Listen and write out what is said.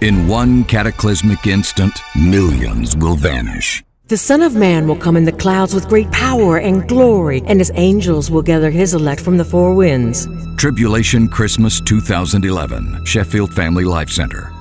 In one cataclysmic instant, millions will vanish. The Son of Man will come in the clouds with great power and glory, and his angels will gather his elect from the four winds. Tribulation Christmas 2011, Sheffield Family Life Center.